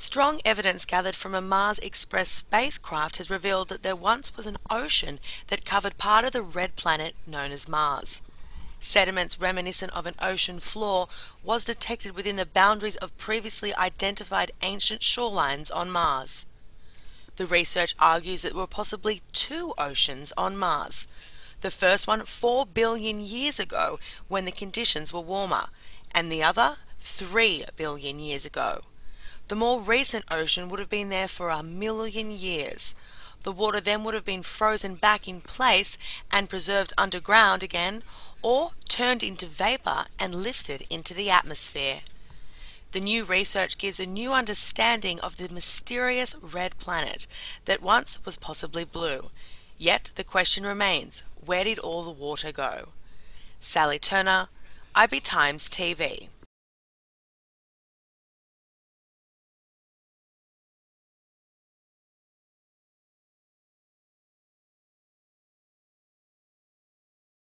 Strong evidence gathered from a Mars Express spacecraft has revealed that there once was an ocean that covered part of the red planet known as Mars. Sediments reminiscent of an ocean floor was detected within the boundaries of previously identified ancient shorelines on Mars. The research argues that there were possibly two oceans on Mars. The first one 4 billion years ago when the conditions were warmer, and the other 3 billion years ago. The more recent ocean would have been there for a million years. The water then would have been frozen back in place and preserved underground again, or turned into vapor and lifted into the atmosphere. The new research gives a new understanding of the mysterious red planet that once was possibly blue. Yet the question remains where did all the water go? Sally Turner, IB Times TV.